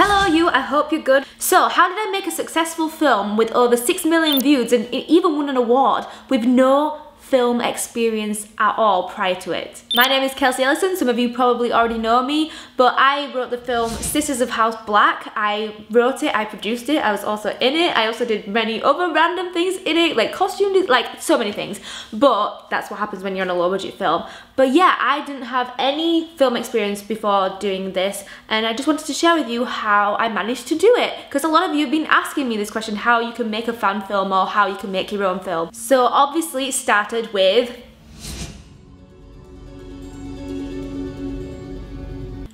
Hello you, I hope you're good. So, how did I make a successful film with over 6 million views and even won an award with no film experience at all prior to it. My name is Kelsey Ellison, some of you probably already know me, but I wrote the film Sisters of House Black. I wrote it, I produced it, I was also in it. I also did many other random things in it, like costume, like so many things. But that's what happens when you're on a low budget film. But yeah, I didn't have any film experience before doing this, and I just wanted to share with you how I managed to do it. Because a lot of you have been asking me this question, how you can make a fan film or how you can make your own film. So obviously it started started with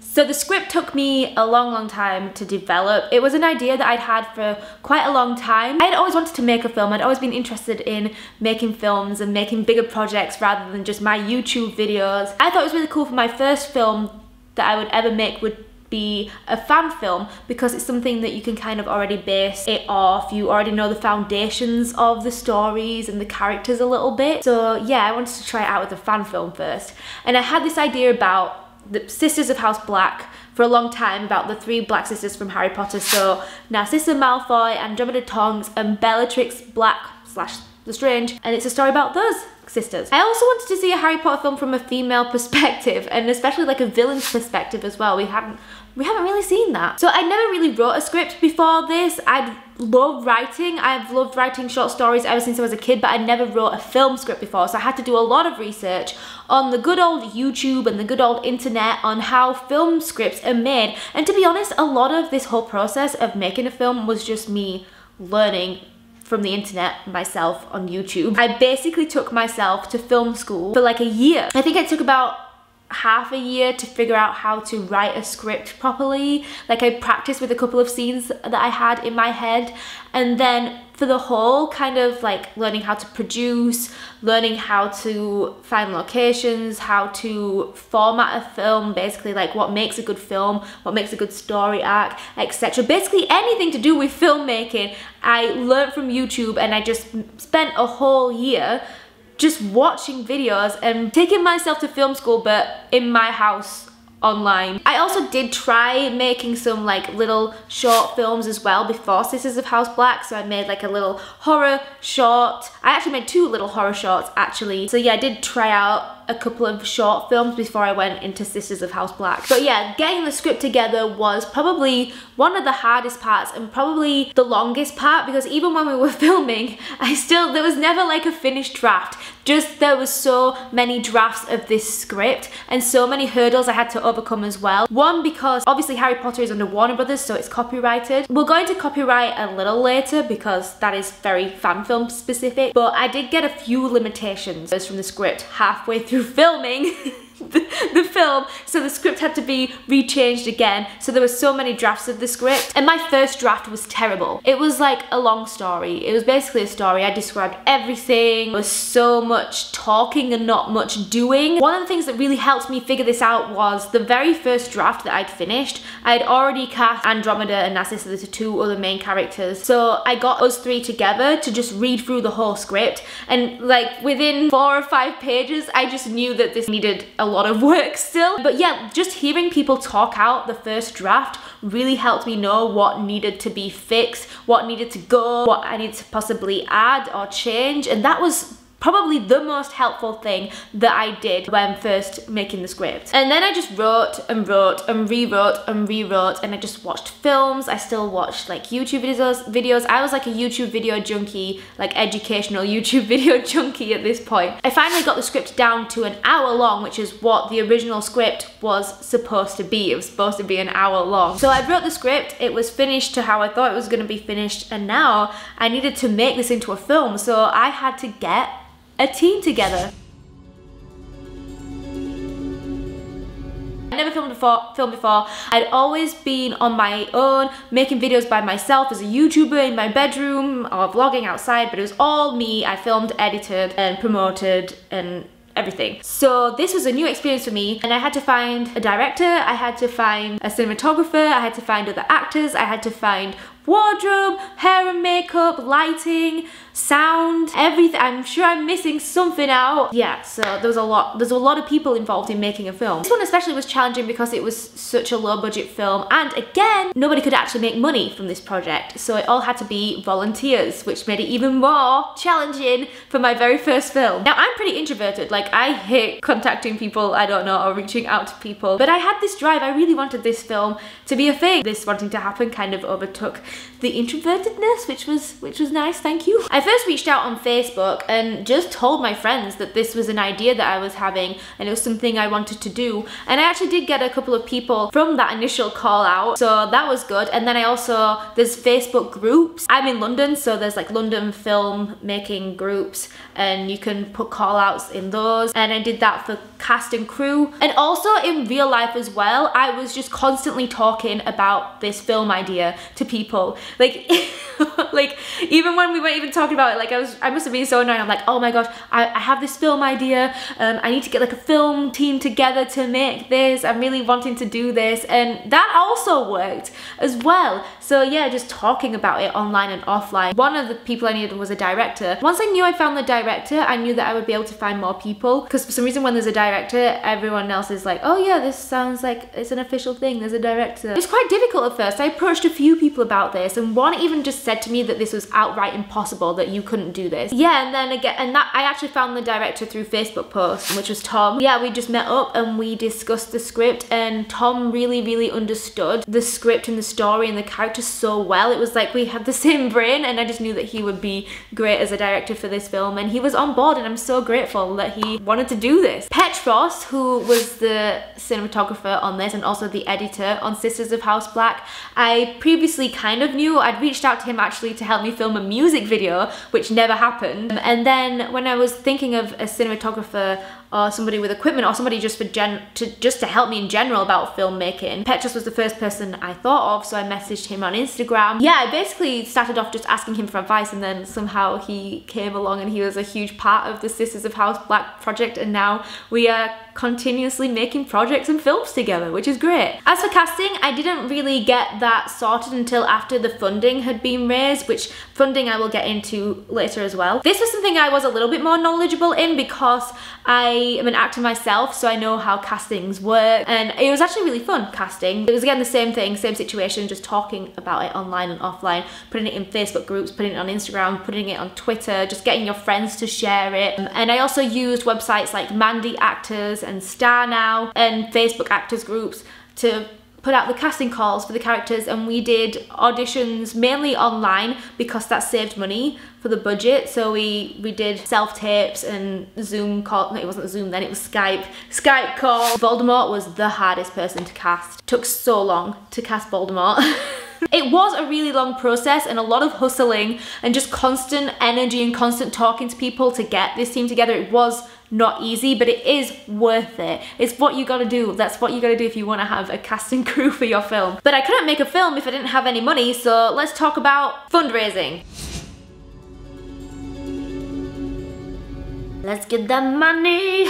So the script took me a long, long time to develop. It was an idea that I'd had for quite a long time. I'd always wanted to make a film. I'd always been interested in making films and making bigger projects rather than just my YouTube videos. I thought it was really cool for my first film that I would ever make would be a fan film because it's something that you can kind of already base it off. You already know the foundations of the stories and the characters a little bit. So yeah, I wanted to try it out with a fan film first. And I had this idea about the Sisters of House Black for a long time about the three black sisters from Harry Potter. So Narcissa Malfoy, Andromeda Tonks, and Bellatrix Black slash Lestrange. And it's a story about those sisters. I also wanted to see a Harry Potter film from a female perspective and especially like a villain's perspective as well. We hadn't we haven't really seen that. So I never really wrote a script before this. I'd love writing. I've loved writing short stories ever since I was a kid, but I never wrote a film script before. So I had to do a lot of research on the good old YouTube and the good old internet on how film scripts are made. And to be honest, a lot of this whole process of making a film was just me learning from the internet myself on YouTube. I basically took myself to film school for like a year. I think I took about half a year to figure out how to write a script properly. Like I practiced with a couple of scenes that I had in my head and then for the whole kind of like learning how to produce, learning how to find locations, how to format a film, basically like what makes a good film, what makes a good story arc, etc. Basically anything to do with filmmaking, I learned from YouTube and I just spent a whole year just watching videos and taking myself to film school but in my house online. I also did try making some like little short films as well before Sisters of House Black so I made like a little horror short. I actually made two little horror shorts actually. So yeah I did try out a couple of short films before I went into Sisters of House Black. But yeah, getting the script together was probably one of the hardest parts and probably the longest part because even when we were filming, I still, there was never like a finished draft. Just there was so many drafts of this script and so many hurdles I had to overcome as well. One, because obviously Harry Potter is under Warner Brothers, so it's copyrighted. We'll go into copyright a little later because that is very fan film specific, but I did get a few limitations from the script halfway through through filming the, film so the script had to be rechanged again. So there were so many drafts of the script. And my first draft was terrible. It was like a long story. It was basically a story. I described everything. There was so much talking and not much doing. One of the things that really helped me figure this out was the very first draft that I'd finished. I'd already cast Andromeda and Narcissa. The two other main characters. So I got us three together to just read through the whole script. And like within four or five pages I just knew that this needed a a lot of work still. But yeah, just hearing people talk out the first draft really helped me know what needed to be fixed, what needed to go, what I needed to possibly add or change. And that was probably the most helpful thing that I did when first making the script. And then I just wrote and wrote and rewrote and rewrote and I just watched films. I still watched like YouTube videos. videos. I was like a YouTube video junkie, like educational YouTube video junkie at this point. I finally got the script down to an hour long, which is what the original script was supposed to be. It was supposed to be an hour long. So I wrote the script, it was finished to how I thought it was gonna be finished, and now I needed to make this into a film. So I had to get a team together. I never filmed before, filmed before. I'd always been on my own, making videos by myself as a YouTuber in my bedroom or vlogging outside, but it was all me. I filmed, edited, and promoted, and everything. So this was a new experience for me and I had to find a director, I had to find a cinematographer, I had to find other actors, I had to find wardrobe, hair and makeup, lighting, sound, everything. I'm sure I'm missing something out. Yeah, so there was a lot, there's a lot of people involved in making a film. This one especially was challenging because it was such a low budget film and again, nobody could actually make money from this project. So it all had to be volunteers, which made it even more challenging for my very first film. Now I'm pretty introverted, like I hate contacting people I don't know or reaching out to people, but I had this drive, I really wanted this film to be a thing. This wanting to happen kind of overtook the introvertedness, which was which was nice, thank you. I first reached out on Facebook and just told my friends that this was an idea that I was having and it was something I wanted to do. And I actually did get a couple of people from that initial call out, so that was good. And then I also, there's Facebook groups. I'm in London, so there's like London film making groups and you can put call outs in those. And I did that for cast and crew. And also in real life as well, I was just constantly talking about this film idea to people. Like, like even when we weren't even talking about it, like I was, I must have been so annoyed. I'm like, oh my gosh, I, I have this film idea. Um, I need to get like a film team together to make this. I'm really wanting to do this. And that also worked as well. So yeah, just talking about it online and offline. One of the people I needed was a director. Once I knew I found the director, I knew that I would be able to find more people. Because for some reason when there's a director, everyone else is like, oh yeah, this sounds like it's an official thing. There's a director. It was quite difficult at first. I approached a few people about this and one even just said to me that this was outright impossible, that you couldn't do this. Yeah, and then again, and that I actually found the director through Facebook post, which was Tom. Yeah, we just met up and we discussed the script and Tom really, really understood the script and the story and the characters so well. It was like we had the same brain and I just knew that he would be great as a director for this film and he was on board and I'm so grateful that he wanted to do this. Petros, who was the cinematographer on this and also the editor on Sisters of House Black, I previously kind of knew. I'd reached out to him actually to help me film a music video, which never happened. And then when I was thinking of a cinematographer or somebody with equipment or somebody just for gen to just to help me in general about filmmaking. Petros was the first person I thought of, so I messaged him on Instagram. Yeah, I basically started off just asking him for advice and then somehow he came along and he was a huge part of the Sisters of House Black project and now we are continuously making projects and films together, which is great. As for casting, I didn't really get that sorted until after the funding had been raised, which funding I will get into later as well. This was something I was a little bit more knowledgeable in because I am an actor myself, so I know how castings work, and it was actually really fun casting. It was again the same thing, same situation, just talking about it online and offline, putting it in Facebook groups, putting it on Instagram, putting it on Twitter, just getting your friends to share it. Um, and I also used websites like Mandy Actors and StarNow and Facebook actors groups to put out the casting calls for the characters and we did auditions mainly online because that saved money for the budget. So we we did self-tapes and zoom call no it wasn't zoom then it was skype. Skype call. Voldemort was the hardest person to cast. Took so long to cast voldemort. It was a really long process and a lot of hustling and just constant energy and constant talking to people to get this team together. It was not easy, but it is worth it. It's what you gotta do. That's what you gotta do if you wanna have a casting crew for your film. But I couldn't make a film if I didn't have any money, so let's talk about fundraising. Let's get the money.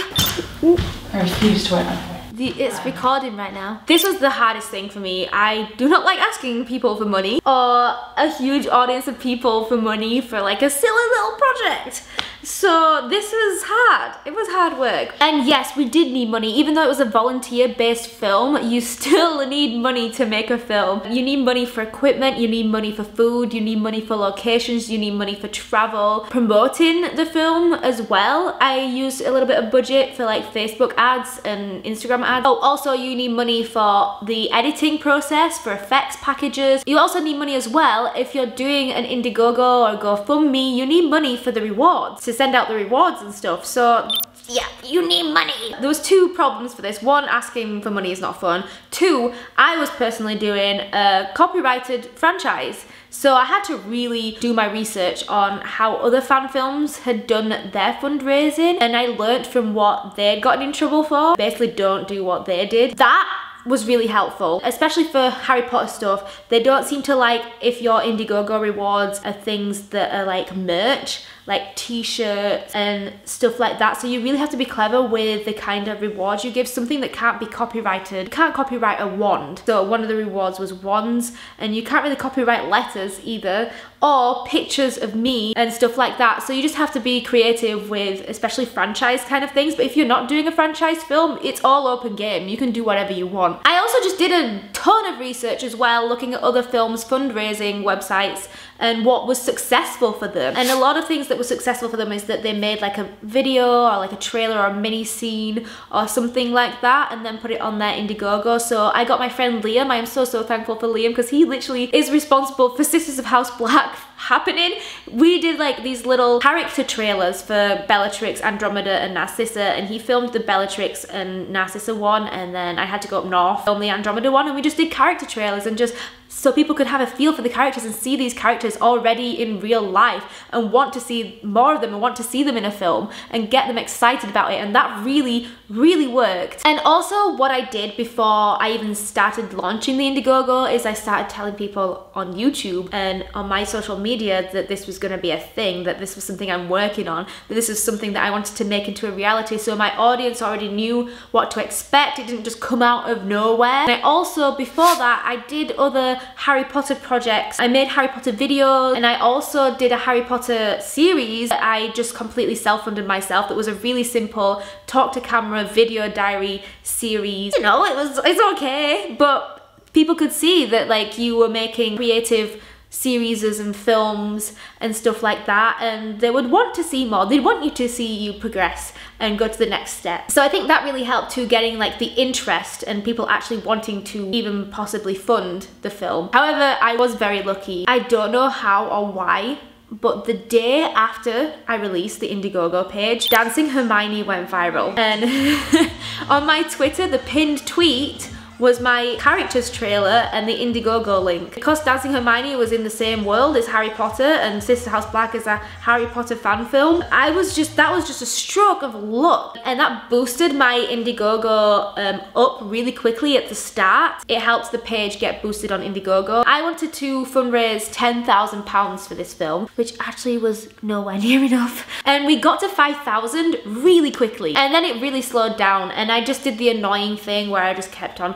I refuse to wear the, it's recording right now. This was the hardest thing for me. I do not like asking people for money or a huge audience of people for money for like a silly little project. So this was hard. It was hard work. And yes, we did need money. Even though it was a volunteer-based film, you still need money to make a film. You need money for equipment, you need money for food, you need money for locations, you need money for travel. Promoting the film as well. I used a little bit of budget for like Facebook ads and Instagram ads. Oh, also you need money for the editing process, for effects packages. You also need money as well if you're doing an Indiegogo or GoFundMe, you need money for the rewards to send out the rewards and stuff. So yeah, you need money. There was two problems for this. One, asking for money is not fun. Two, I was personally doing a copyrighted franchise. So I had to really do my research on how other fan films had done their fundraising and I learnt from what they'd gotten in trouble for. Basically don't do what they did. That was really helpful, especially for Harry Potter stuff. They don't seem to like if your Indiegogo rewards are things that are like merch like t-shirts and stuff like that. So you really have to be clever with the kind of rewards you give. Something that can't be copyrighted. You can't copyright a wand. So one of the rewards was wands and you can't really copyright letters either or pictures of me and stuff like that. So you just have to be creative with especially franchise kind of things. But if you're not doing a franchise film, it's all open game. You can do whatever you want. I also just did a ton of research as well, looking at other films fundraising websites and what was successful for them. And a lot of things that were successful for them is that they made like a video or like a trailer or a mini scene or something like that and then put it on their Indiegogo. So I got my friend Liam. I am so, so thankful for Liam because he literally is responsible for Sisters of House Black happening. We did like these little character trailers for Bellatrix, Andromeda and Narcissa and he filmed the Bellatrix and Narcissa one and then I had to go up north film the Andromeda one and we just did character trailers and just so people could have a feel for the characters and see these characters already in real life and want to see more of them and want to see them in a film and get them excited about it. And that really really worked. And also what I did before I even started launching the Indiegogo is I started telling people on YouTube and on my social media that this was going to be a thing that this was something I'm working on that this is something that I wanted to make into a reality. So my audience already knew what to expect. It didn't just come out of nowhere. And I also before that I did other Harry Potter projects. I made Harry Potter videos and I also did a Harry Potter series I just completely self-funded myself that was a really simple talk to camera video diary series. You know, it was it's okay, but people could see that like you were making creative series and films and stuff like that and they would want to see more. They'd want you to see you progress and go to the next step. So i think that really helped to getting like the interest and people actually wanting to even possibly fund the film. However i was very lucky. I don't know how or why but the day after I released the Indiegogo page, Dancing Hermione went viral. And on my Twitter, the pinned tweet was my characters trailer and the Indiegogo link. Because Dancing Hermione was in the same world as Harry Potter and Sister House Black is a Harry Potter fan film, I was just, that was just a stroke of luck. And that boosted my Indiegogo um, up really quickly at the start. It helps the page get boosted on Indiegogo. I wanted to fundraise £10,000 for this film, which actually was nowhere near enough. And we got to 5,000 really quickly. And then it really slowed down and I just did the annoying thing where I just kept on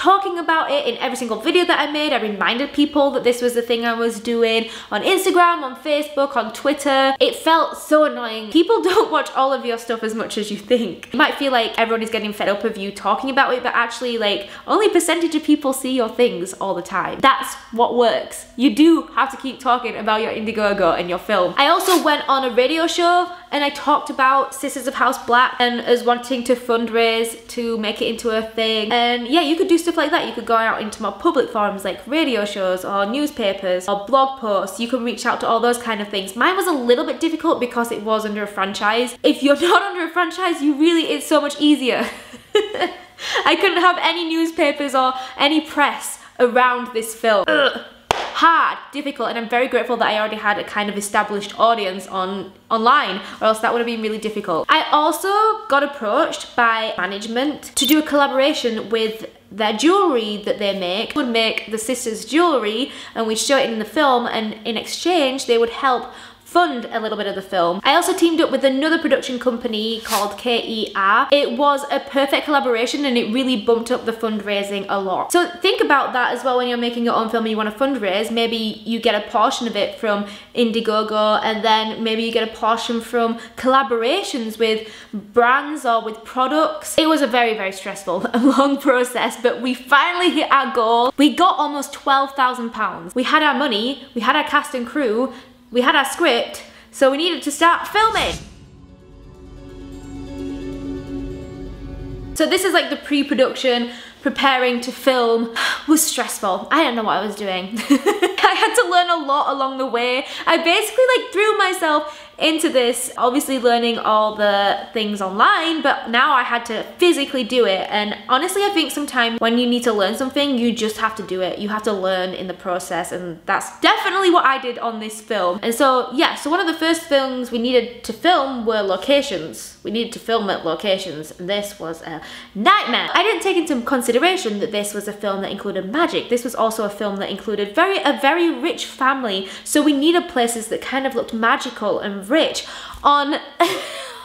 talking about it in every single video that I made. I reminded people that this was the thing I was doing on Instagram, on Facebook, on Twitter. It felt so annoying. People don't watch all of your stuff as much as you think. You might feel like everyone is getting fed up of you talking about it, but actually like only percentage of people see your things all the time. That's what works. You do have to keep talking about your Indiegogo and your film. I also went on a radio show and I talked about Sisters of House Black and as wanting to fundraise to make it into a thing. And yeah, you could do stuff like that. You could go out into more public forums like radio shows or newspapers or blog posts. You can reach out to all those kind of things. Mine was a little bit difficult because it was under a franchise. If you're not under a franchise, you really, it's so much easier. I couldn't have any newspapers or any press around this film. Ugh hard, difficult, and I'm very grateful that I already had a kind of established audience on online, or else that would have been really difficult. I also got approached by management to do a collaboration with their jewelry that they make. Would make the sisters jewelry and we'd show it in the film and in exchange they would help fund a little bit of the film. I also teamed up with another production company called KER. It was a perfect collaboration and it really bumped up the fundraising a lot. So think about that as well when you're making your own film and you want to fundraise. Maybe you get a portion of it from Indiegogo and then maybe you get a portion from collaborations with brands or with products. It was a very, very stressful long process, but we finally hit our goal. We got almost £12,000. We had our money, we had our cast and crew, we had our script, so we needed to start filming. So this is like the pre-production, preparing to film was stressful. I don't know what I was doing. I had to learn a lot along the way. I basically like threw myself into this, obviously learning all the things online, but now I had to physically do it. And honestly, I think sometimes when you need to learn something, you just have to do it. You have to learn in the process. And that's definitely what I did on this film. And so, yeah, so one of the first things we needed to film were locations. We needed to film at locations. And this was a nightmare. I didn't take into consideration that this was a film that included magic. This was also a film that included very a very rich family. So we needed places that kind of looked magical and rich on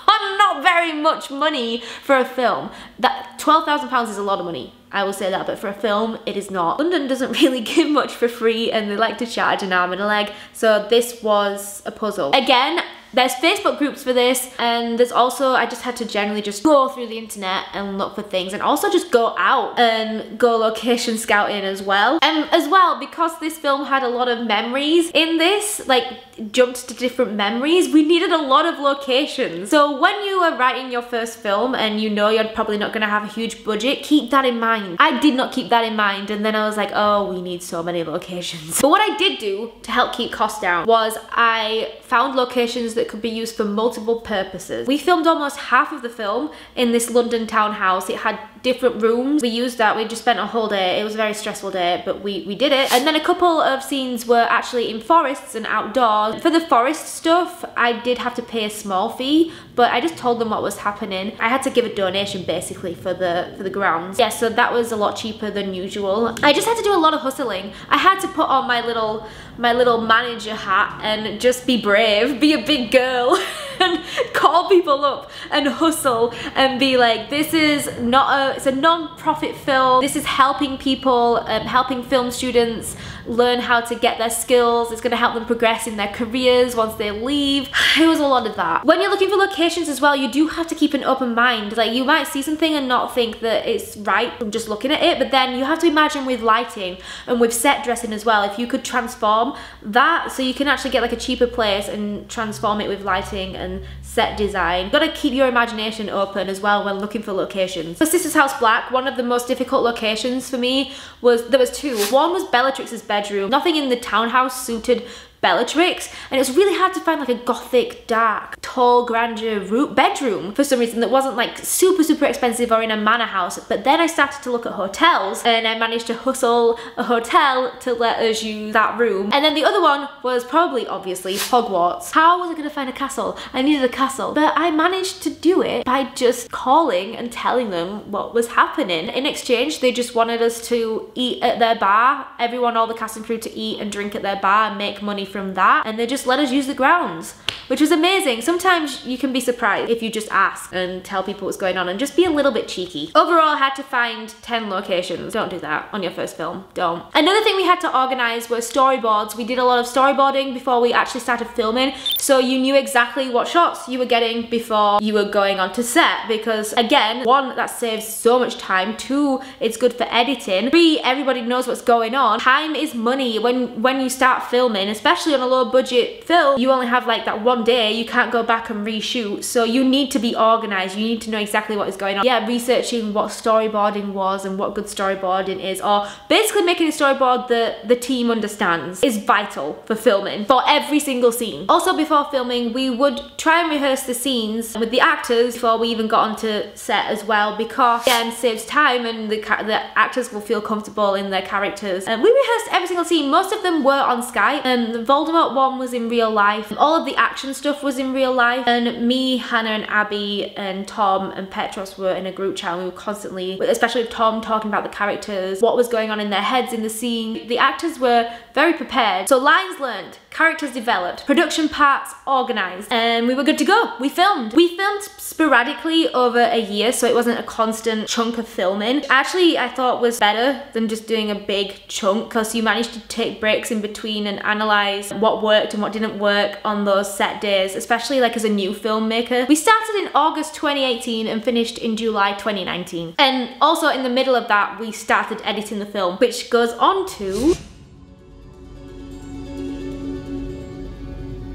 on not very much money for a film. That £12,000 is a lot of money. I will say that, but for a film, it is not. London doesn't really give much for free and they like to charge an arm and a leg, so this was a puzzle. Again, there's Facebook groups for this and there's also, I just had to generally just go through the internet and look for things and also just go out and go location scouting as well. And as well, because this film had a lot of memories in this, like jumped to different memories, we needed a lot of locations. So when you are writing your first film and you know you're probably not gonna have a huge budget, keep that in mind. I did not keep that in mind and then I was like, oh, we need so many locations. But what I did do to help keep costs down was I found locations that could be used for multiple purposes. We filmed almost half of the film in this London townhouse. It had different rooms. We used that, we just spent a whole day. It was a very stressful day, but we, we did it. And then a couple of scenes were actually in forests and outdoors. For the forest stuff, I did have to pay a small fee, but I just told them what was happening. I had to give a donation basically for the for the grounds. Yeah, so that was a lot cheaper than usual. I just had to do a lot of hustling. I had to put on my little my little manager hat and just be brave, be a big girl and call people up and hustle and be like, this is not a, it's a non-profit film. This is helping people, um, helping film students learn how to get their skills. It's gonna help them progress in their careers once they leave. It was a lot of that. When you're looking for locations as well, you do have to keep an open mind. Like you might see something and not think that it's right from just looking at it, but then you have to imagine with lighting and with set dressing as well, if you could transform that so you can actually get like a cheaper place and transform it with lighting and set design. Got to keep your imagination open as well when looking for locations. For Sisters House Black, one of the most difficult locations for me was, there was two. One was Bellatrix's bedroom. Nothing in the townhouse suited Bellatrix and it was really hard to find like a gothic, dark, tall, grandeur room bedroom for some reason that wasn't like super, super expensive or in a manor house. But then I started to look at hotels and I managed to hustle a hotel to let us use that room. And then the other one was probably, obviously, Hogwarts. How was I gonna find a castle? I needed a castle. But I managed to do it by just calling and telling them what was happening. In exchange, they just wanted us to eat at their bar, everyone, all the cast and crew to eat and drink at their bar and make money from that and they just let us use the grounds which was amazing. Sometimes you can be surprised if you just ask and tell people what's going on and just be a little bit cheeky. Overall, I had to find 10 locations. Don't do that on your first film, don't. Another thing we had to organize was storyboards. We did a lot of storyboarding before we actually started filming, so you knew exactly what shots you were getting before you were going onto set because again, one, that saves so much time. Two, it's good for editing. Three, everybody knows what's going on. Time is money when, when you start filming, especially on a low budget film, you only have like that one day, you can't go back and reshoot. So you need to be organized. You need to know exactly what is going on. Yeah, researching what storyboarding was and what good storyboarding is, or basically making a storyboard that the team understands is vital for filming, for every single scene. Also before filming, we would try and rehearse the scenes with the actors before we even got onto set as well, because again, saves time and the, the actors will feel comfortable in their characters. And we rehearsed every single scene. Most of them were on Skype. and Voldemort one was in real life. All of the action stuff was in real life and me, Hannah and Abby and Tom and Petros were in a group chat we were constantly, especially Tom talking about the characters, what was going on in their heads in the scene. The actors were very prepared. So lines learned, characters developed, production parts organized, and we were good to go. We filmed. We filmed sporadically over a year, so it wasn't a constant chunk of filming. Actually, I thought was better than just doing a big chunk because you managed to take breaks in between and analyze what worked and what didn't work on those set days, especially like as a new filmmaker. We started in August 2018 and finished in July 2019. And also in the middle of that, we started editing the film, which goes on to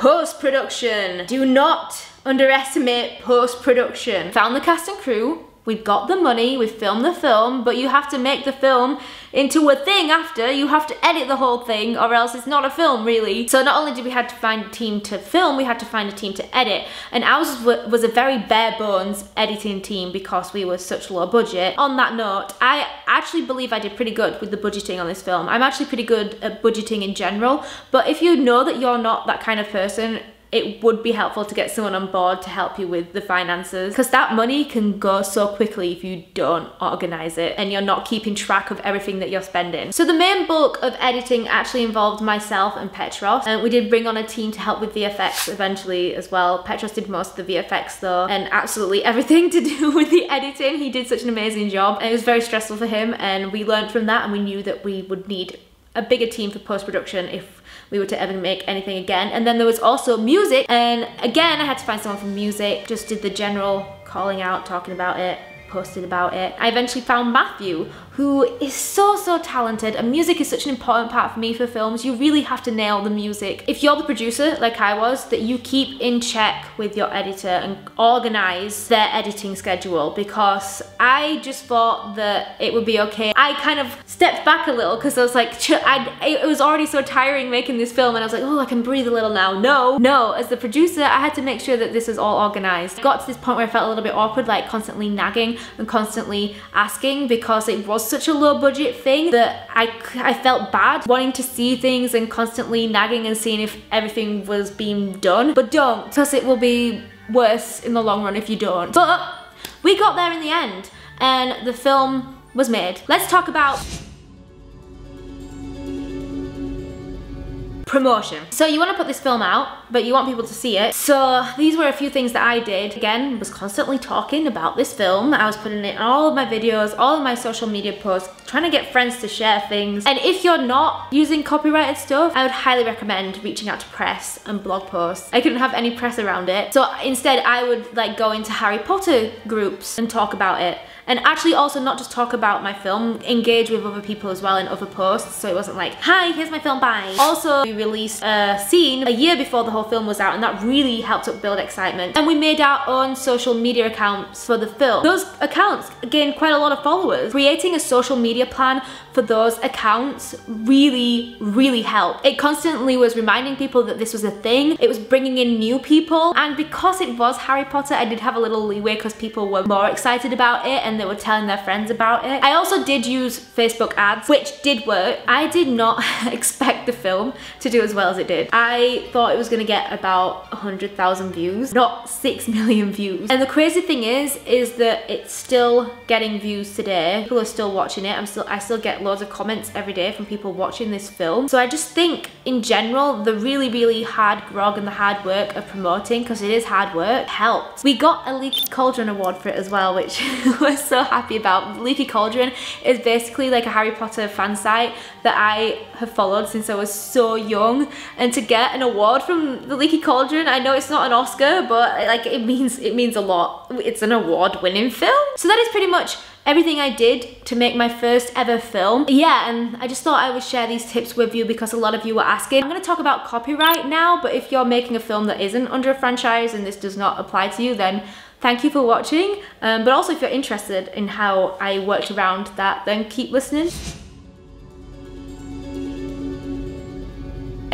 Post-production. Do not underestimate post-production. Found the cast and crew, we've got the money, we've filmed the film, but you have to make the film into a thing after. You have to edit the whole thing or else it's not a film really. So not only did we have to find a team to film, we had to find a team to edit. And ours was a very bare bones editing team because we were such low budget. On that note, I actually believe I did pretty good with the budgeting on this film. I'm actually pretty good at budgeting in general, but if you know that you're not that kind of person, it would be helpful to get someone on board to help you with the finances because that money can go so quickly if you don't organize it and you're not keeping track of everything that you're spending. So the main bulk of editing actually involved myself and Petros and we did bring on a team to help with the VFX eventually as well. Petros did most of the VFX though and absolutely everything to do with the editing. He did such an amazing job and it was very stressful for him and we learned from that and we knew that we would need a bigger team for post-production if we were to ever make anything again. And then there was also music, and again, I had to find someone for music, just did the general calling out, talking about it, posted about it. I eventually found Matthew, who is so, so talented. And music is such an important part for me for films. You really have to nail the music. If you're the producer, like I was, that you keep in check with your editor and organize their editing schedule because I just thought that it would be okay. I kind of stepped back a little because I was like, I, it was already so tiring making this film and I was like, oh, I can breathe a little now. No, no, as the producer, I had to make sure that this was all organized. got to this point where I felt a little bit awkward, like constantly nagging and constantly asking because it was such a low budget thing that I, I felt bad wanting to see things and constantly nagging and seeing if everything was being done. But don't, because it will be worse in the long run if you don't. But we got there in the end and the film was made. Let's talk about promotion. So you want to put this film out, but you want people to see it. So these were a few things that I did. Again, was constantly talking about this film. I was putting it in all of my videos, all of my social media posts, trying to get friends to share things. And if you're not using copyrighted stuff, I would highly recommend reaching out to press and blog posts. I couldn't have any press around it. So instead I would like go into Harry Potter groups and talk about it and actually also not just talk about my film, engage with other people as well in other posts. So it wasn't like, hi, here's my film, bye. Also, we released a scene a year before the whole film was out and that really helped up build excitement. And we made our own social media accounts for the film. Those accounts gained quite a lot of followers. Creating a social media plan for those accounts really, really helped. It constantly was reminding people that this was a thing. It was bringing in new people. And because it was Harry Potter, I did have a little leeway because people were more excited about it and they were telling their friends about it. I also did use Facebook ads, which did work. I did not expect the film to do as well as it did. I thought it was gonna get about 100,000 views, not 6 million views. And the crazy thing is, is that it's still getting views today. People are still watching it. I'm still, I still get loads of comments every day from people watching this film. So I just think in general, the really, really hard grog and the hard work of promoting, because it is hard work, helped. We got a Leaky Cauldron award for it as well, which we're so happy about. Leaky Cauldron is basically like a Harry Potter fan site that I have followed since I was so young. And to get an award from the Leaky Cauldron, I know it's not an Oscar, but like it means it means a lot. It's an award winning film. So that is pretty much everything I did to make my first ever film. Yeah, and I just thought I would share these tips with you because a lot of you were asking. I'm gonna talk about copyright now, but if you're making a film that isn't under a franchise and this does not apply to you, then Thank you for watching, um, but also if you're interested in how I worked around that, then keep listening.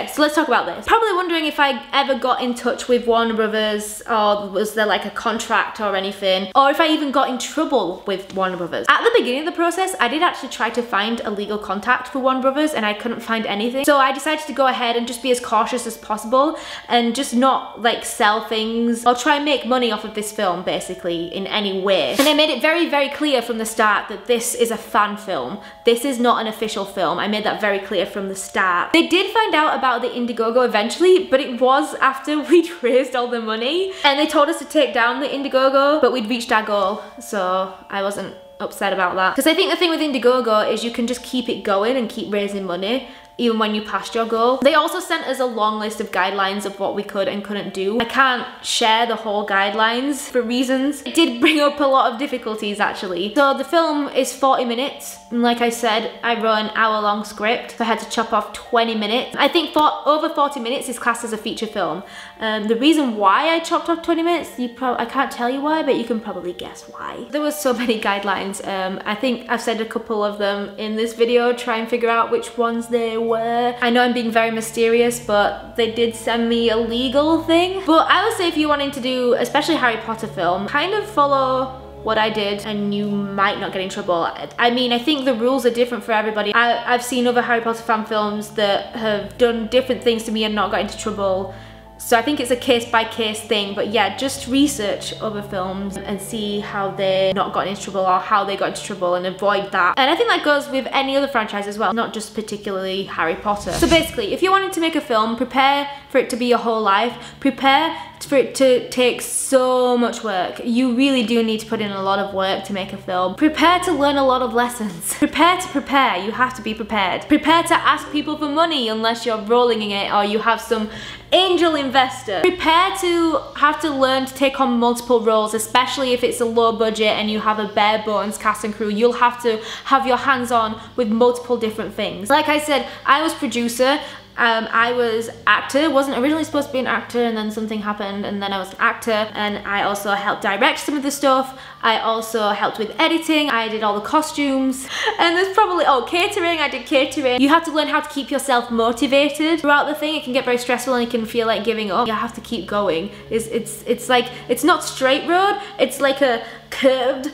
So let's talk about this. Probably wondering if I ever got in touch with Warner Brothers or was there like a contract or anything, or if I even got in trouble with Warner Brothers. At the beginning of the process, I did actually try to find a legal contact for Warner Brothers and I couldn't find anything. So I decided to go ahead and just be as cautious as possible and just not like sell things or try and make money off of this film basically in any way. And I made it very, very clear from the start that this is a fan film. This is not an official film. I made that very clear from the start. They did find out about about the Indiegogo eventually, but it was after we'd raised all the money. And they told us to take down the Indiegogo, but we'd reached our goal, so I wasn't upset about that. Because I think the thing with Indiegogo is you can just keep it going and keep raising money even when you passed your goal. They also sent us a long list of guidelines of what we could and couldn't do. I can't share the whole guidelines for reasons. It did bring up a lot of difficulties actually. So the film is 40 minutes. And like I said, I wrote an hour long script. So I had to chop off 20 minutes. I think for over 40 minutes is classed as a feature film. Um, the reason why I chopped off 20 minutes, you I can't tell you why, but you can probably guess why. There was so many guidelines. Um, I think I've said a couple of them in this video, try and figure out which ones they were. I know I'm being very mysterious, but they did send me a legal thing. But I would say if you're wanting to do, especially Harry Potter film, kind of follow what I did and you might not get in trouble. I mean, I think the rules are different for everybody. I, have seen other Harry Potter fan films that have done different things to me and not got into trouble So I think it's a case by case thing, but yeah, just research other films and see how they not got into trouble or how they got into trouble and avoid that. And I think that goes with any other franchise as well, not just particularly Harry Potter. So basically, if you're wanting to make a film, prepare for it to be your whole life. Prepare for it to take so much work. You really do need to put in a lot of work to make a film. Prepare to learn a lot of lessons. Prepare to prepare. You have to be prepared. Prepare to ask people for money unless you're rolling in it or you have some angel investor. Prepare to have to learn to take on multiple roles, especially if it's a low budget and you have a bare bones cast and crew. You'll have to have your hands on with multiple different things. Like I said, I was producer. Um, I was actor, wasn't originally supposed to be an actor and then something happened and then I was an actor and I also helped direct some of the stuff. I also helped with editing, I did all the costumes and there's probably, oh catering, I did catering. You have to learn how to keep yourself motivated throughout the thing. It can get very stressful and it can feel like giving up. You have to keep going. It's, it's, it's like, it's not straight road, it's like a curved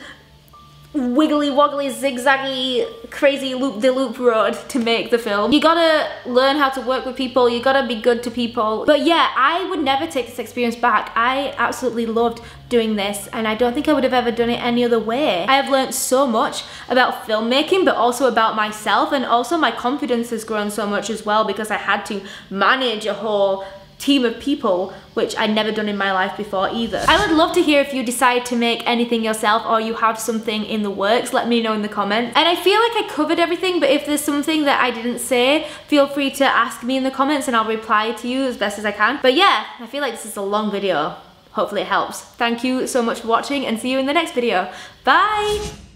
wiggly woggly zigzaggy crazy loop de loop road to make the film. You gotta learn how to work with people you gotta be good to people. But yeah i would never take this experience back. I absolutely loved doing this and i don't think i would have ever done it any other way. I have learned so much about filmmaking but also about myself and also my confidence has grown so much as well because i had to manage a whole team of people, which I'd never done in my life before either. I would love to hear if you decide to make anything yourself or you have something in the works, let me know in the comments. And I feel like I covered everything, but if there's something that I didn't say, feel free to ask me in the comments and I'll reply to you as best as I can. But yeah, I feel like this is a long video. Hopefully it helps. Thank you so much for watching and see you in the next video. Bye!